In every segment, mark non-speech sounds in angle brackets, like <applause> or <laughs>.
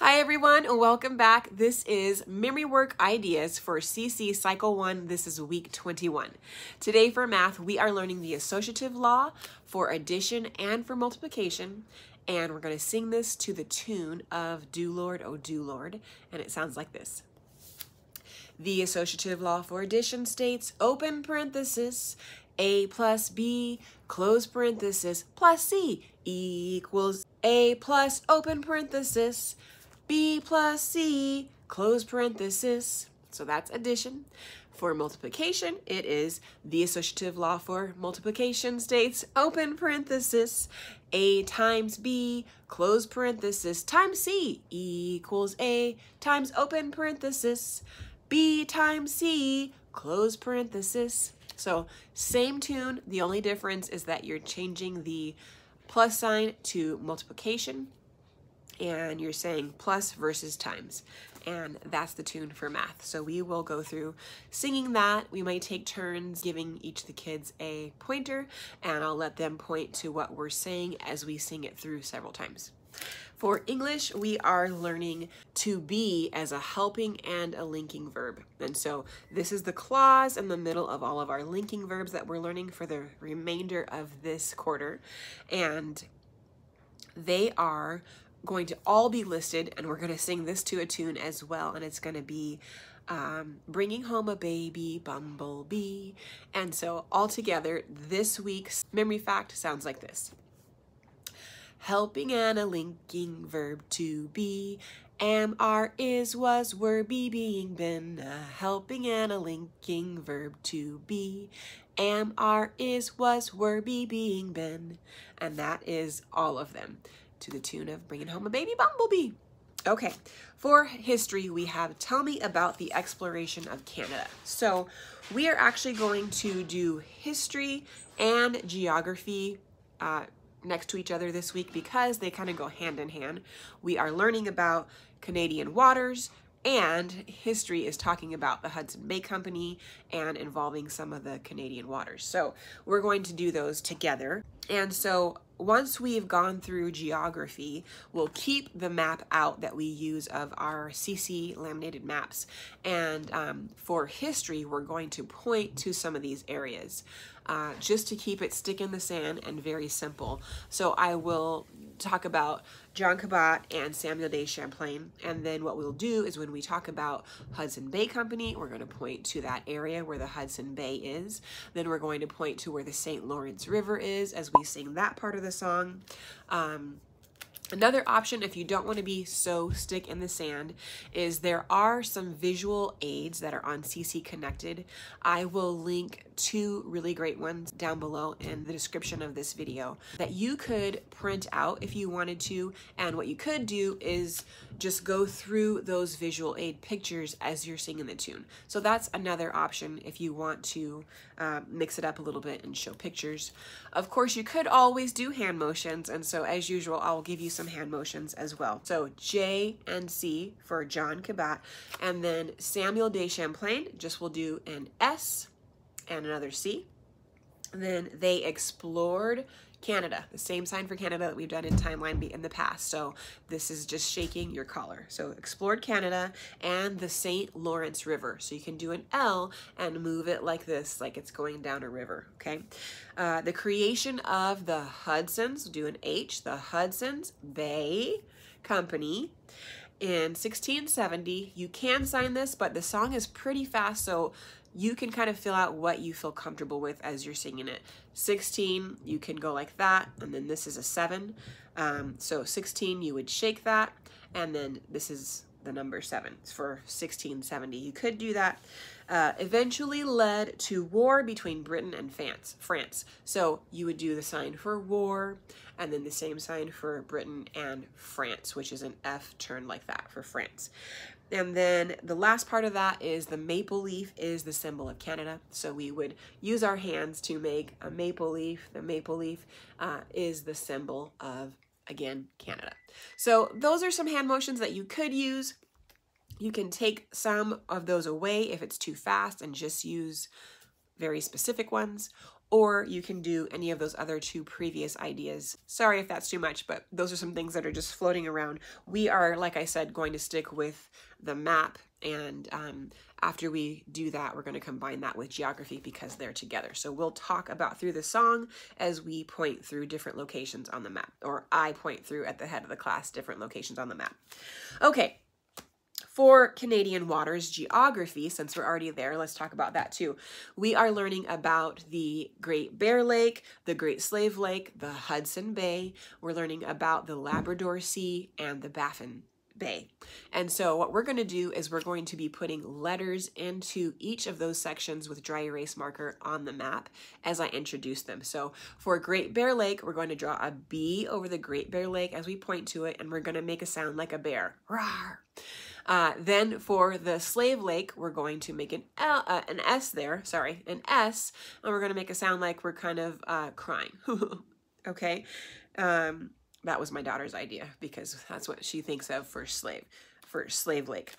Hi everyone, and welcome back. This is Memory Work Ideas for CC Cycle 1. This is week 21. Today for math, we are learning the associative law for addition and for multiplication. And we're going to sing this to the tune of Do Lord, Oh Do Lord. And it sounds like this. The associative law for addition states, open parenthesis, a plus b, close parenthesis, plus c equals a plus open parenthesis, b plus c, close parenthesis. So that's addition. For multiplication, it is the associative law for multiplication states, open parenthesis, a times b, close parenthesis, times c equals a times open parenthesis, b times c, close parenthesis. So same tune, the only difference is that you're changing the plus sign to multiplication and you're saying plus versus times. And that's the tune for math. So we will go through singing that. We might take turns giving each of the kids a pointer, and I'll let them point to what we're saying as we sing it through several times. For English, we are learning to be as a helping and a linking verb. And so this is the clause in the middle of all of our linking verbs that we're learning for the remainder of this quarter. And they are going to all be listed and we're going to sing this to a tune as well and it's going to be um, bringing home a baby bumblebee. And so all together this week's memory fact sounds like this. Helping and a linking verb to be. Am are is was were be being been. A helping and a linking verb to be. Am are is was were be being been. And that is all of them to the tune of Bringing Home a Baby Bumblebee. Okay, for history, we have Tell Me About the Exploration of Canada. So we are actually going to do history and geography uh, next to each other this week because they kind of go hand in hand. We are learning about Canadian waters, and history is talking about the Hudson Bay Company and involving some of the Canadian waters. So we're going to do those together. And so once we've gone through geography, we'll keep the map out that we use of our CC laminated maps. And um, for history, we're going to point to some of these areas uh, just to keep it stick in the sand and very simple. So I will talk about John Cabot and Samuel de Champlain. And then what we'll do is when we talk about Hudson Bay Company, we're going to point to that area where the Hudson Bay is. Then we're going to point to where the St. Lawrence River is as we sing that part of the song. Um, Another option, if you don't want to be so stick in the sand, is there are some visual aids that are on CC Connected. I will link two really great ones down below in the description of this video that you could print out if you wanted to. And what you could do is just go through those visual aid pictures as you're singing the tune. So that's another option if you want to uh, mix it up a little bit and show pictures. Of course, you could always do hand motions. And so as usual, I'll give you some hand motions as well. So J and C for John Cabot, and then Samuel de Champlain, just will do an S and another C. And then they explored Canada, the same sign for Canada that we've done in timeline B in the past. So this is just shaking your collar. So explored Canada and the St. Lawrence River. So you can do an L and move it like this, like it's going down a river, okay? Uh, the creation of the Hudson's, do an H, the Hudson's Bay Company in 1670. You can sign this, but the song is pretty fast, so you can kind of fill out what you feel comfortable with as you're singing it. 16, you can go like that, and then this is a 7. Um, so 16, you would shake that, and then this is the number 7 it's for 1670. You could do that. Uh, eventually led to war between Britain and France. France. So you would do the sign for war, and then the same sign for Britain and France, which is an F turned like that for France. And then the last part of that is the maple leaf is the symbol of Canada. So we would use our hands to make a maple leaf. The maple leaf uh, is the symbol of, again, Canada. So those are some hand motions that you could use. You can take some of those away if it's too fast and just use very specific ones, or you can do any of those other two previous ideas. Sorry if that's too much, but those are some things that are just floating around. We are, like I said, going to stick with the map and um, after we do that, we're going to combine that with geography because they're together. So we'll talk about through the song as we point through different locations on the map, or I point through at the head of the class different locations on the map. Okay, for Canadian waters geography, since we're already there, let's talk about that too. We are learning about the Great Bear Lake, the Great Slave Lake, the Hudson Bay. We're learning about the Labrador Sea and the Baffin Bay. And so what we're going to do is we're going to be putting letters into each of those sections with dry erase marker on the map as I introduce them. So for Great Bear Lake, we're going to draw a B over the Great Bear Lake as we point to it, and we're going to make a sound like a bear. Rawr. Uh, then for the Slave Lake, we're going to make an L, uh, an S there, sorry, an S, and we're going to make a sound like we're kind of uh, crying. <laughs> okay? Um, that was my daughter's idea because that's what she thinks of for slave, for Slave Lake.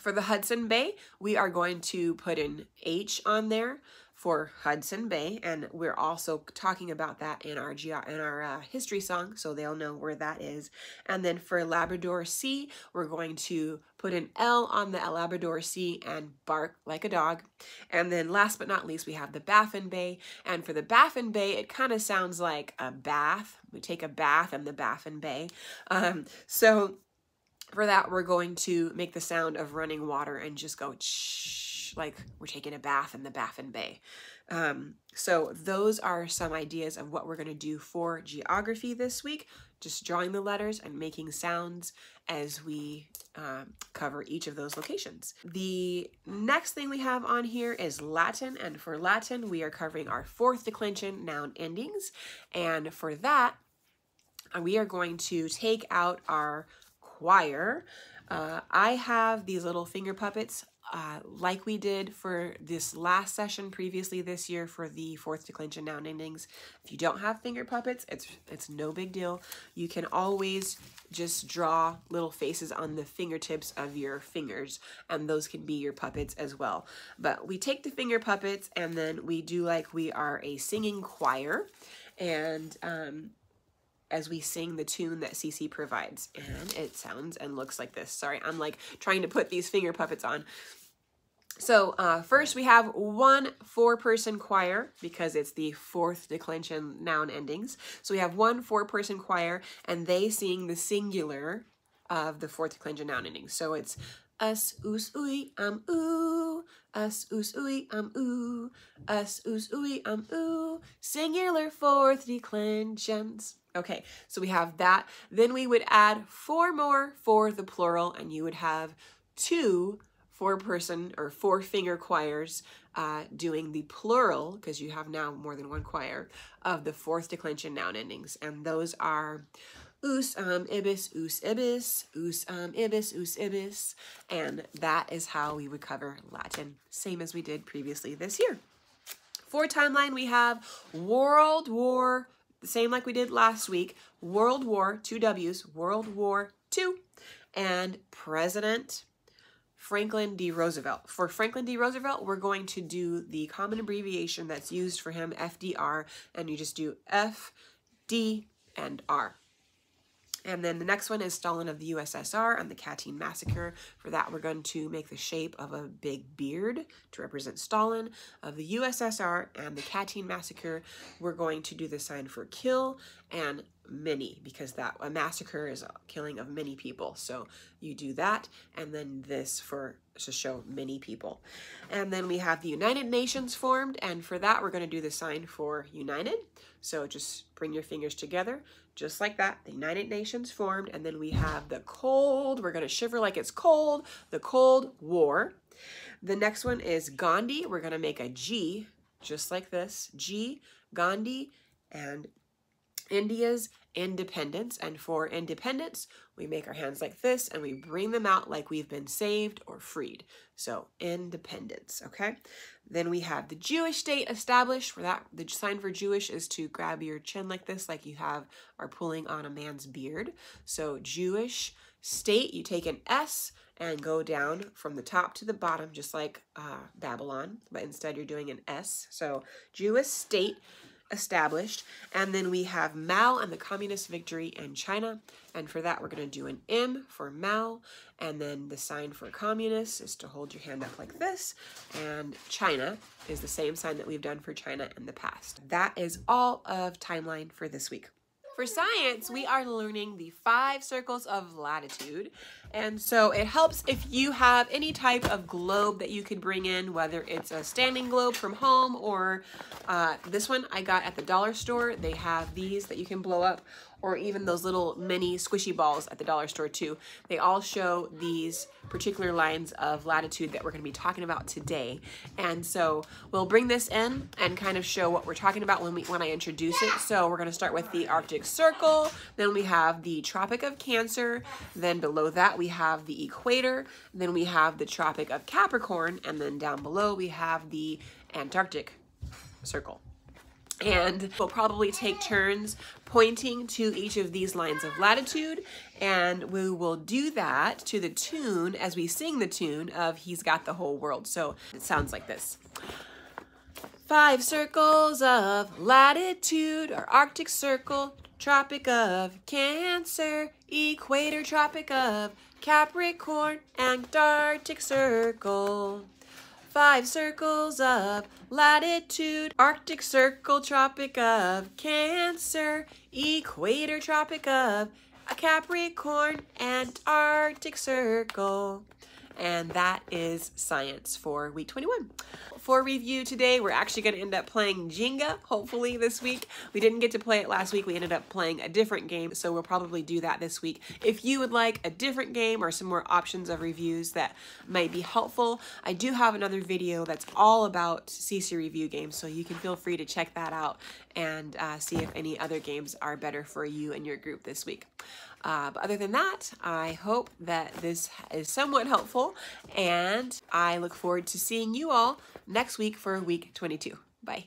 For the Hudson Bay, we are going to put an H on there for Hudson Bay, and we're also talking about that in our in our uh, history song, so they'll know where that is. And then for Labrador Sea, we're going to put an L on the Labrador Sea and bark like a dog. And then last but not least, we have the Baffin Bay, and for the Baffin Bay, it kind of sounds like a bath. We take a bath in the Baffin Bay. Um, so for that, we're going to make the sound of running water and just go shh like we're taking a bath in the Baffin Bay. Um, so those are some ideas of what we're going to do for geography this week, just drawing the letters and making sounds as we um, cover each of those locations. The next thing we have on here is Latin, and for Latin, we are covering our fourth declension noun endings, and for that, we are going to take out our choir. Uh, I have these little finger puppets uh, like we did for this last session previously this year for the fourth declension noun endings. If you don't have finger puppets, it's it's no big deal. You can always just draw little faces on the fingertips of your fingers and those can be your puppets as well. But we take the finger puppets and then we do like we are a singing choir and um, as we sing the tune that CC provides. And it sounds and looks like this. Sorry, I'm like trying to put these finger puppets on. So uh, first we have one four-person choir because it's the fourth declension noun endings. So we have one four-person choir and they sing the singular of the fourth declension noun endings. So it's us, oos, ooey, um, ooh. Us, oos, ooey, um, ooh. Us, oos, ooey, um, ooh. Singular fourth declensions. Okay, so we have that. Then we would add four more for the plural, and you would have two four person or four finger choirs uh, doing the plural, because you have now more than one choir, of the fourth declension noun endings. And those are us um ibis us ibis us um ibis us ibis. And that is how we would cover Latin same as we did previously this year. For timeline we have World War same like we did last week World War two W's World War two. And President Franklin D. Roosevelt. For Franklin D. Roosevelt, we're going to do the common abbreviation that's used for him, FDR, and you just do F, D, and R. And then the next one is Stalin of the USSR and the Katyn Massacre. For that, we're going to make the shape of a big beard to represent Stalin of the USSR and the Katyn Massacre. We're going to do the sign for kill and many because that a massacre is a killing of many people. So you do that and then this for to show many people. And then we have the United Nations formed and for that we're going to do the sign for united. So just bring your fingers together just like that. The United Nations formed and then we have the cold. We're going to shiver like it's cold. The Cold War. The next one is Gandhi. We're going to make a G just like this. G, Gandhi, and India's independence. And for independence, we make our hands like this and we bring them out like we've been saved or freed. So independence, okay? Then we have the Jewish state established. For that, the sign for Jewish is to grab your chin like this, like you have are pulling on a man's beard. So Jewish state, you take an S and go down from the top to the bottom, just like uh, Babylon, but instead you're doing an S. So Jewish state established. And then we have Mao and the communist victory in China. And for that, we're going to do an M for Mao. And then the sign for communist is to hold your hand up like this. And China is the same sign that we've done for China in the past. That is all of timeline for this week. For science, we are learning the five circles of latitude. And so it helps if you have any type of globe that you could bring in, whether it's a standing globe from home or uh, this one I got at the dollar store. They have these that you can blow up or even those little mini squishy balls at the dollar store too. They all show these particular lines of latitude that we're going to be talking about today. And so we'll bring this in and kind of show what we're talking about when we when I introduce it. So we're going to start with the Arctic Circle, then we have the Tropic of Cancer, then below that we have the equator, then we have the Tropic of Capricorn, and then down below we have the Antarctic Circle and we'll probably take turns pointing to each of these lines of latitude and we will do that to the tune as we sing the tune of He's Got the Whole World. So it sounds like this. Five circles of latitude or Arctic Circle, Tropic of Cancer, Equator, Tropic of Capricorn, Antarctic Circle. Five circles of latitude, Arctic Circle, Tropic of Cancer, Equator, Tropic of Capricorn, Antarctic Circle. And that is science for week 21 for review today. We're actually going to end up playing Jenga, hopefully, this week. We didn't get to play it last week. We ended up playing a different game, so we'll probably do that this week. If you would like a different game or some more options of reviews that might be helpful, I do have another video that's all about CC review games, so you can feel free to check that out and uh, see if any other games are better for you and your group this week. Uh, but other than that, I hope that this is somewhat helpful, and I look forward to seeing you all next week for week 22. Bye.